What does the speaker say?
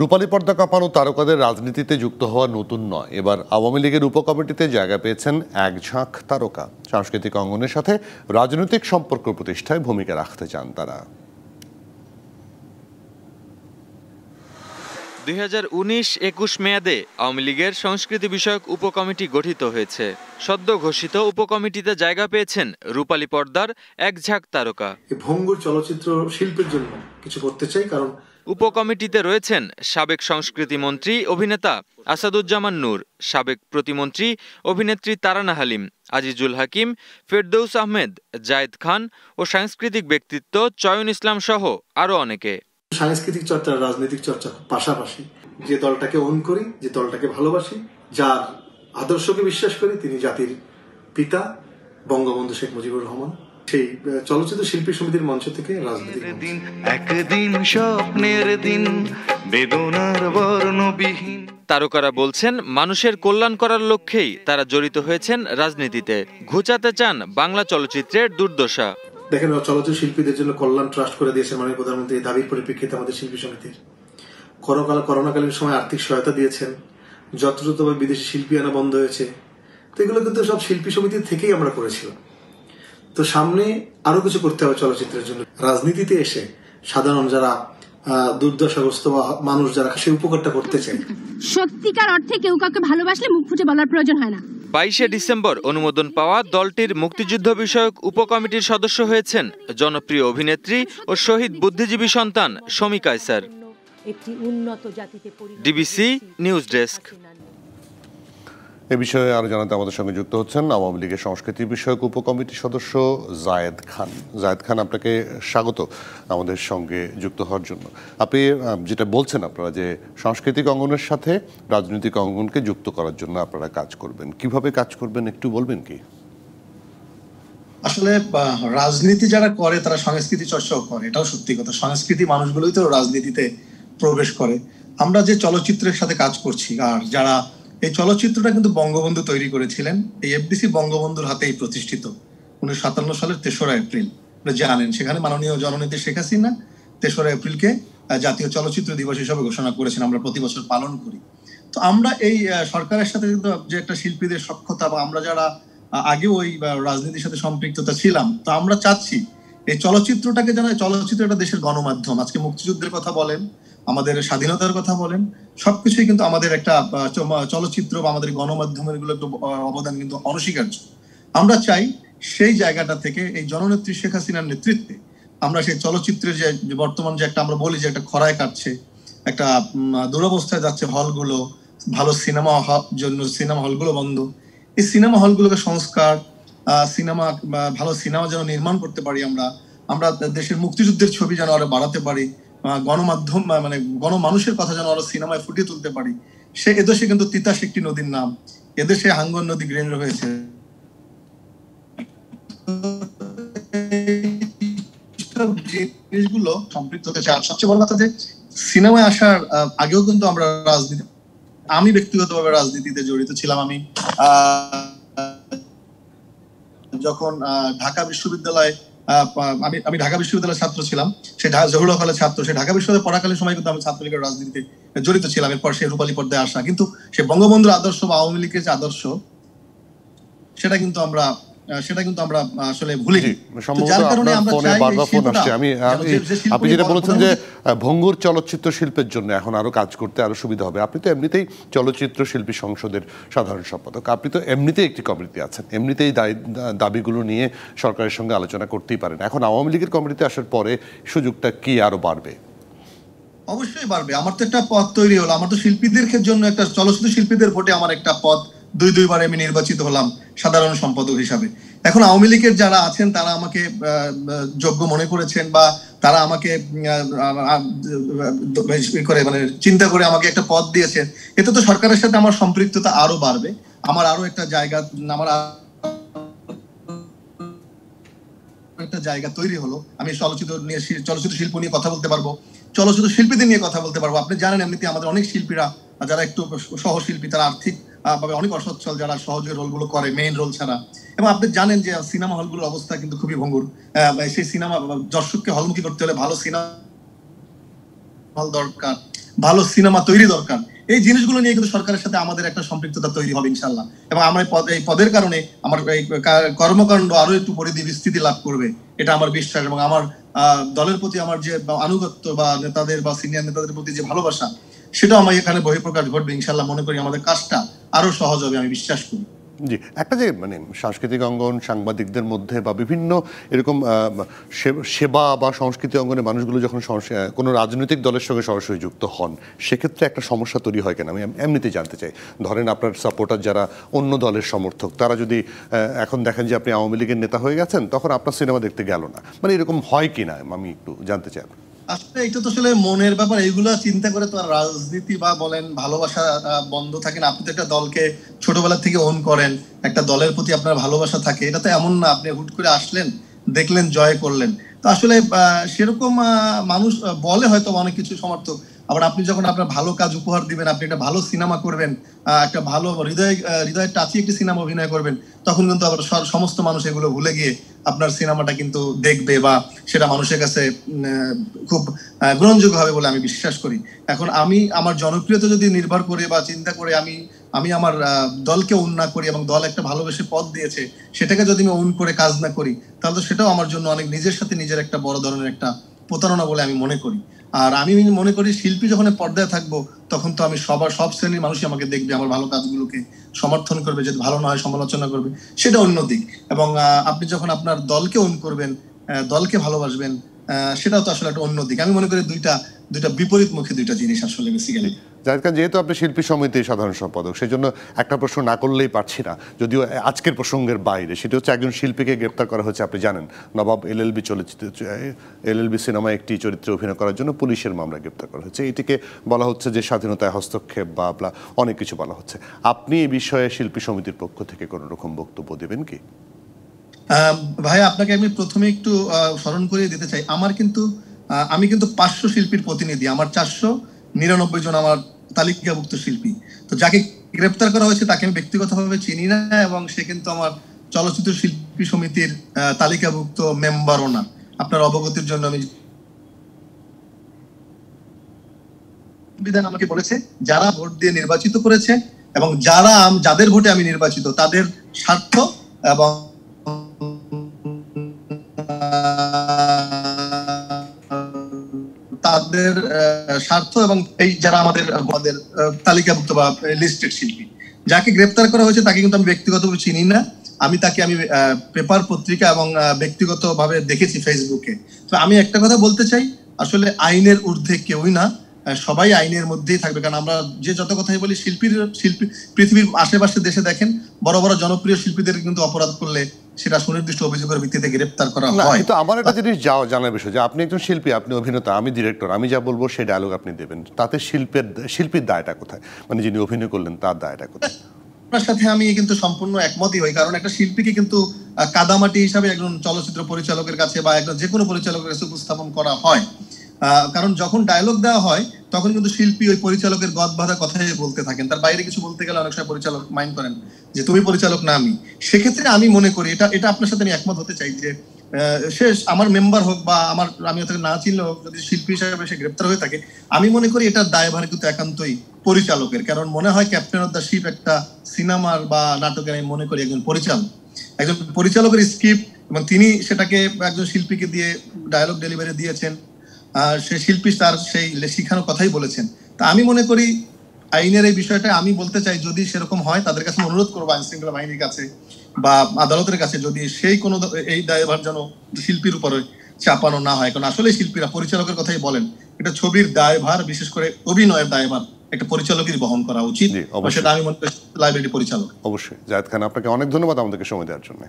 রূপালী পর্দা কাঁপানো তারকাদের রাজনীতিতে যুক্ত হওয়া নতুন নয়। এবার আওয়ামী লীগের উপকমিটিতে জায়গা পেয়েছেন এক ঝাঁক তারকা। সাংস্কৃতিক অঙ্গনের সাথে রাজনৈতিক সম্পর্ক প্রতিষ্ঠায় ভূমিকা রাখতে চান তারা। দুই হাজার উনিশ একুশ মেয়াদে আওয়ামী লীগের সংস্কৃতি বিষয়ক উপকমিটি গঠিত হয়েছে। সদ্য ঘোষিত উপকমিটিতে জায়গা পেয়েছেন রূপালী পর্দার এক ঝাঁক তারকা। ভঙ্গুর চলচ্চিত্র শিল্পের জন্য কিছু করতে চাই কারণ উপকমিটিতে রয়েছেন সাবেক সংস্কৃতি মন্ত্রী অভিনেতা আসাদুজ্জামান নূর, সাবেক প্রতিমন্ত্রী অভিনেত্রী তারানা হালিম, আজিজুল হাকিম, ফেরদৌস আহমেদ, জায়েদ খান ও সাংস্কৃতিক ব্যক্তিত্ব চয়ন ইসলাম সহ আরও অনেকে। সাংস্কৃতিক চর্চা, রাজনৈতিক চর্চা পাশাপাশি যে দলটাকে অন করি, যে দলটাকে ভালোবাসি, যার আদর্শকে বিশ্বাস করি, তিনি জাতির পিতা, বঙ্গবন্ধু শেখ মুজিবুর রহমান। সেই চলচ্চিত্র শিল্পী সমিতির মঞ্চ থেকে রাজনৈতিক দিন একদিন স্বপ্নের দিন বেদনার বর্ণবিহীন। তারকারা বলছেন মানুষের কল্যাণ করার লক্ষ্যেই তারা জড়িত হয়েছেন রাজনীতিতে। ঘুচাতে চান বাংলা চলচ্চিত্রের দুর্দশা। দেখেন চলচ্চিত্র শিল্পীদের জন্য কল্যাণ ট্রাস্ট করে দিয়েছেন মাননীয় প্রধানমন্ত্রী। এই দাবির পরিপ্রেক্ষিতে আমাদের শিল্পী সমিতির করোনাকাল করোনাকালীন সময় আর্থিক সহায়তা দিয়েছেন। যত্রতভাবে বিদেশি শিল্পী আনা বন্ধ হয়েছে। তো এগুলো কিন্তু সব শিল্পী সমিতি থেকেই আমরা করেছিলাম। তো সামনে আরও কিছু করতে হবে চলচ্চিত্রের জন্য। রাজনীতিতে এসে সাধারণ যারা দুর্দশাগ্রস্ত মানুষ যারা সে উপকারটা করতে চায়। সত্যিকার অর্থে কেউ কাউকে ভালোবাসলে মুখ ফুটে বলার প্রয়োজন হয় না। বাইশে ডিসেম্বর অনুমোদন পাওয়া দলটির মুক্তিযুদ্ধ বিষয়ক উপকমিটির সদস্য হয়েছেন জনপ্রিয় অভিনেত্রী ও শহীদ বুদ্ধিজীবী সন্তান শমী কায়সার। একটি উন্নত জাতিতে পরিণত ডিবিসি নিউজ ডেস্ক। এ বিষয়ে আরও জানাতে আমাদের সঙ্গে যুক্ত হচ্ছেন আওয়ামী লীগের সংস্কৃতি বিষয়ক উপকমিটির সদস্য জায়েদ খান। জায়েদ খান, আপনাকে স্বাগত আমাদের সঙ্গে যুক্ত হওয়ার জন্য। আপনি যেটা বলছেন আপনারা যে সাংস্কৃতিক অঙ্গনের সাথে রাজনৈতিক অঙ্গনকে যুক্ত করার জন্য আপনারা কাজ করবেন। কীভাবে কাজ করবেন একটু বলবেন কি? আসলে রাজনীতি যারা করে, তারা সংস্কৃতি চর্চাও করে। এটাও সত্যি কথা। সংস্কৃতি মানুষগুলোই তো রাজনীতিতে প্রবেশ করে। আমরা যে চলচ্চিত্রের সাথে কাজ করছি, আর যারা এই চলচ্চিত্রটা কিন্তু বঙ্গবন্ধু তৈরি করেছিলেন। এই এফডিসি বঙ্গবন্ধুর হাতেই প্রতিষ্ঠিত। উনিশশো সাতান্ন সালের তেসরা এপ্রিল। জানেন, সেখানে মাননীয় জননেত্রী শেখ হাসিনা তেসরা এপ্রিলকে জাতীয় চলচ্চিত্র দিবস হিসেবে ঘোষণা করেছেন, আমরা প্রতি বছর পালন করি। তো আমরা এই সরকারের সাথে কিন্তু যে একটা শিল্পীদের সক্ষতা বা আমরা যারা আগে ওই রাজনীতির সাথে সম্পৃক্ততা ছিলাম, তো আমরা চাচ্ছি এই চলচ্চিত্রটাকে যেন চলচ্চিত্রটা দেশের গণমাধ্যম। আজকে মুক্তিযুদ্ধের কথা বলেন আমাদের স্বাধীনতার কথা বলেন, সবকিছুই কিন্তু আমাদের একটা চলচ্চিত্র বা আমাদের গণমাধ্যমেরগুলো অবদান কিন্তু অনস্বীকার্য। আমরা চাই সেই জায়গাটা থেকে এই জননেত্রী শেখ হাসিনার নেতৃত্বে আমরা সেই চলচ্চিত্রের যে বর্তমান যে একটা আমরা বলি যে একটা খরায় কাটছে, একটা দুরবস্থায় যাচ্ছে হলগুলো, ভালো সিনেমা জন্য সিনেমা হলগুলো বন্ধ। এই সিনেমা হলগুলোকে সংস্কার সিনেমা ভালো সিনেমা যেন নির্মাণ করতে পারি আমরা আমরা দেশের মুক্তিযুদ্ধের ছবি যেন আরও বাড়াতে পারি গণমাধ্যম মানে গণমানুষের কথা যেন আরও সিনেমায় ফুটিয়ে তুলতে পারি। সে এদেশে কিন্তু তিতাস একটি নদীর নাম। এদেশে হাঙ্গর নদী গ্রেন হয়েছে জিনিসগুলো সম্পৃক্ত হতে চায়। সবচেয়ে বড় কথা যে সিনেমায় আসার আগেও কিন্তু আমরা রাজনীতি আমি ব্যক্তিগতভাবে রাজনীতিতে জড়িত ছিলাম। আমি যখন ঢাকা বিশ্ববিদ্যালয় আমি আমি ঢাকা বিশ্ববিদ্যালয়ের ছাত্র ছিলাম। সে জহুরুল হলের ছাত্র। সে ঢাকা বিশ্ববিদ্যালয়ে পড়াকালীন সময় কিন্তু আমি ছাত্রলীগের রাজনীতিতে জড়িত ছিলাম। এরপর সে রূপালী পর্দায় আসা। কিন্তু সে বঙ্গবন্ধুর আদর্শ বা আওয়ামী লীগের যে আদর্শ, সেটা কিন্তু আমরা সেটা কিন্তু আমরা আসলে ভুলি জি সম্ভবত আপনার ফোনে বারবার ফোন আসছে। আমি আমি- আপনি যেটা বলেছেন যে ভঙ্গুর চলচ্চিত্র শিল্পের জন্য এখন আরও কাজ করতে আরও সুবিধা হবে। আপনি তো এমনিতেই চলচ্চিত্র শিল্পী সংসদের সাধারণ সম্পাদক। আপনি তো এমনিতেই একটি কমিটিতে আছেন। এমনিতেই দাবিগুলো নিয়ে সরকারের সঙ্গে আলোচনা করতেই পারেন। এখন আওয়ামী লীগের কমিটিতে আসার পরে সুযোগটা কি আরও বাড়বে? অবশ্যই বাড়বে। আমার তো একটা পথ তৈরি হলো। আমার তো শিল্পীদের জন্য একটা চলচ্চিত্র শিল্পীদের ভোটে আমার একটা পথ দুই দুইবার আমি নির্বাচিত হলাম সাধারণ সম্পাদক হিসাবে। এখন আওয়ামী লীগের যারা আছেন, তারা আমাকে যোগ্য মনে করেছেন বা তারা আমাকে করে মানে চিন্তা করে আমাকে একটা পদ দিয়েছেন। এতে তো সরকারের সাথে আমার সম্পৃক্ততা আরও বাড়বে। আমার আরও একটা জায়গা, আমার একটা জায়গা তৈরি হলো। আমি চলচ্চিত্র নিয়ে চলচ্চিত্র শিল্প নিয়ে কথা বলতে পারব। চলচ্চিত্র শিল্পীদের নিয়ে কথা বলতে পারব। আপনি জানেন, এমনিতে আমাদের অনেক শিল্পীরা, যারা একটু সহশিল্পী, তারা আর্থিক অনেক অসচ্ছল যারা সহজে রোলগুলো করে মেইন রোল ছাড়া। এবং আপনি জানেন যে সিনেমা হলগুলোর অবস্থা কিন্তু খুবই ভঙ্গুর। সেই সিনেমা দর্শককে হলমুখী করতে হলে ভালো সিনেমা হল দরকার, ভালো সিনেমা তৈরি দরকার। এই জিনিসগুলো নিয়ে কিন্তু সরকারের সাথে আমাদের একটা সম্পৃক্ততা তৈরি হবে ইনশাল্লাহ এবং আমরা এই পদের কারণে আমার এই কর্মকাণ্ড আরও একটু পরিধি বিস্তৃতি লাভ করবে, এটা আমার বিশ্বাস। এবং আমার দলের প্রতি আমার যে আনুগত্য বা নেতাদের বা সিনিয়র নেতাদের প্রতি যে ভালোবাসা, সেটাও আমার এখানে বহিঃপ্রকাশ ঘটবে ইনশাল্লাহ মনে করি আমাদের কাজটা। আরও সহজ হবে, আমি বিশ্বাস করি। জি, একটা যে মানে সাংস্কৃতিক অঙ্গন, সাংবাদিকদের মধ্যে বা বিভিন্ন এরকম সেবা বা সংস্কৃতি অঙ্গনের মানুষগুলো যখন কোনো রাজনৈতিক দলের সঙ্গে সরাসরি যুক্ত হন, সেক্ষেত্রে একটা সমস্যা তৈরি হয় কেন? আমি এম- এমনিতেই জানতে চাই। ধরেন আপনার সাপোর্টার যারা অন্য দলের সমর্থক, তারা যদি এখন দেখেন যে আপনি আওয়ামী লীগের নেতা হয়ে গেছেন, তখন আপনার সিনেমা দেখতে গেল না। মানে এরকম হয় কি না আমি একটু জানতে চাই আসলে এটা তো আসলে মনের ব্যাপার, এইগুলো চিন্তা করে তো আর রাজনীতি বা বলেন ভালোবাসা বন্ধ থাকে না। আপনি তো একটা দলকে ছোটবেলা থেকে ওন করেন, একটা দলের প্রতি আপনার ভালোবাসা থাকে। এটা তো এমন না, আপনি হুট করে আসলেন, দেখলেন, জয় করলেন। তো আসলে সেরকম মানুষ বলে হয়তো অনেক কিছু সমর্থক। আবার আপনি যখন আপনার ভালো কাজ উপহার দিবেন, আপনি একটা ভালো সিনেমা করবেন একটা ভালো হৃদয় হৃদয় টাচি একটি সিনেমা অভিনয় করবেন তখন কিন্তু আবার সমস্ত মানুষ এগুলো ভুলে গিয়ে আপনার সিনেমাটা কিন্তু দেখবে বা সেটা মানুষের কাছে খুব গ্রহণযোগ্য হবে বলে আমি বিশ্বাস করি। এখন আমি আমার জনপ্রিয়তা যদি নির্ভর করে বা চিন্তা করে আমি আমি আমার দলকে উন না করি এবং দল একটা ভালোবেসে পদ দিয়েছে, সেটাকে যদি আমি উন করে কাজ না করি, তাহলে সেটাও আমার জন্য অনেক নিজের সাথে নিজের একটা বড় ধরনের একটা প্রতারণা বলে আমি মনে করি। আর আমি মনে করি শিল্পী যখন পর্দায় থাকব, তখন তো আমি সবার সব শ্রেণির মানুষই আমাকে দেখবে, আমার ভালো কাজগুলোকে সমর্থন করবে যে ভালো না হয় সমালোচনা করবে। সেটা অন্য দিক। এবং আপনি যখন আপনার দলকে অন করবেন দলকে ভালোবাসবেন সেটাও তো আসলে একটা অন্য দিক। আমি মনে করি দুইটা দুইটা বিপরীতমুখী দুইটা জিনিস আসলে বেসিক্যালি জাহিদ খান যেহেতু আপনি শিল্পী সমিতির সাধারণ সম্পাদক সেই জন্য একটা প্রশ্ন না করলেই পারছি না। যদিও আজকের প্রসঙ্গের বাইরে সেটা হচ্ছে একজন শিল্পীকে গ্রেপ্তার করা হয়েছে আপনি জানেন। নবাব এলএলবি চলচ্চিত্র এলএলবি সিনেমায় একটি চরিত্রে অভিনয় করার জন্য পুলিশের মামলা গ্রেপ্তার করা হয়েছে। এটিকে বলা হচ্ছে যে স্বাধীনতায় হস্তক্ষেপ বা বলা অনেক কিছু বলা হচ্ছে। আপনি এই বিষয়ে শিল্পী সমিতির পক্ষ থেকে কোনো রকম বক্তব্য দেবেন কি? ভাই আপনাকে আমি প্রথমে একটু স্মরণ করিয়ে দিতে চাই। আমার কিন্তু আমি কিন্তু পাঁচশো শিল্পীর প্রতিনিধি, আমার চারশো নিরানব্বই জন আমার তালিকাভুক্ত শিল্পী। তো যাকে গ্রেপ্তার করা হয়েছে তাকে আমি ব্যক্তিগতভাবে চিনি না এবং সে কিন্তু আমার চলচ্চিত্র শিল্পী সমিতির তালিকাভুক্ত মেম্বারও না। আপনার অবগতির জন্য আমি সংবিধান আমাকে বলেছে, যারা ভোট দিয়ে নির্বাচিত করেছে এবং যারা যাদের ভোটে আমি নির্বাচিত, তাদের স্বার্থ এবং তাদের স্বার্থ এবং এই যারা আমাদের আমাদের তালিকাভুক্ত বা লিস্টেড শিল্পী, যাকে গ্রেপ্তার করা হয়েছে তাকে কিন্তু আমি ব্যক্তিগতভাবে চিনি না। আমি তাকে আমি পেপার পত্রিকা এবং ব্যক্তিগত ভাবে দেখেছি ফেসবুকে তো আমি একটা কথা বলতে চাই, আসলে আইনের ঊর্ধ্বে কেউই না সবাই আইনের মধ্যেই থাকবে। কারণ আমরা যে যত কথাই বলি, শিল্পীর, শিল্পী, পৃথিবীর আশেপাশে দেশে দেখেন, বড় বড় জনপ্রিয় শিল্পীদের কিন্তু অপরাধ করলে সেটা সুনির্দিষ্ট অভিযোগের ভিত্তিতে গ্রেপ্তার করা হয়। কিন্তু আমার একটা জিনিস যাওয়া জানার বিষয় যে আপনি একজন শিল্পী আপনি অভিনেতা আমি ডিরেক্টর আমি যা বলব সেই ডায়লগ আপনি দেবেন। তাতে শিল্পের শিল্পীর দায়টা কোথায়? মানে যিনি অভিনয় করলেন তার দায়টা কোথায়? আপনার সাথে আমি কিন্তু সম্পূর্ণ একমতই হই কারণ একটা শিল্পীকে কিন্তু কাদামাটি হিসাবে একজন চলচ্চিত্র পরিচালকের কাছে বা একজন যে কোনো পরিচালকের কাছে উপস্থাপন করা হয়। আহ, কারণ যখন ডায়লগ দেওয়া হয় তখন কিন্তু শিল্পী ওই পরিচালকের গদ বাঁধা কথাই বলতে থাকেন। তার বাইরে কিছু বলতে গেলে অনেক সময় পরিচালক মাইন্ড করেন যে, তুমি পরিচালক না আমি। সেক্ষেত্রে আমি মনে করি, এটা এটা আপনার সাথে আমি একমত হতে চাই যে সে আমার মেম্বার হোক বা আমার, আমি তাকে না চিনলে হোক, যদি শিল্পী হিসাবে সে গ্রেপ্তার হয়ে থাকে, আমি মনে করি এটার দায়ভার কিন্তু একান্তই পরিচালকের। কারণ মনে হয় ক্যাপ্টেন অফ দ্য শিপ একটা সিনেমার বা নাটকের, আমি মনে করি একজন পরিচালক। একজন পরিচালকের স্ক্রিপ্ট এবং তিনি সেটাকে একজন শিল্পীকে দিয়ে ডায়লগ ডেলিভারি দিয়েছেন। সে শিল্পী তার সেই শিখানোর কথাই বলেছেন। তা আমি মনে করি আইনের এই বিষয়টা আমি বলতে চাই যদি সেরকম হয় তাদের কাছে অনুরোধ করব আইন শৃঙ্খলা বাহিনীর কাছে বা আদালতের কাছে যদি সেই কোনো এই দায়ভার যেন শিল্পীর উপরে চাপানো না হয়। কারণ আসলে শিল্পীরা পরিচালকের কথাই বলেন এটা ছবির দায়ভার বিশেষ করে অভিনয়ের দায়ভার একটা পরিচালকেরই বহন করা উচিত। সেটা আমি মনে করি লাইব্রেরি পরিচালক। অবশ্যই। জায়দ খান আপনাকে অনেক ধন্যবাদ আমাদেরকে সময় দেওয়ার জন্য।